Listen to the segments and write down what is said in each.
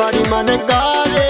body man a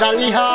ডালিহা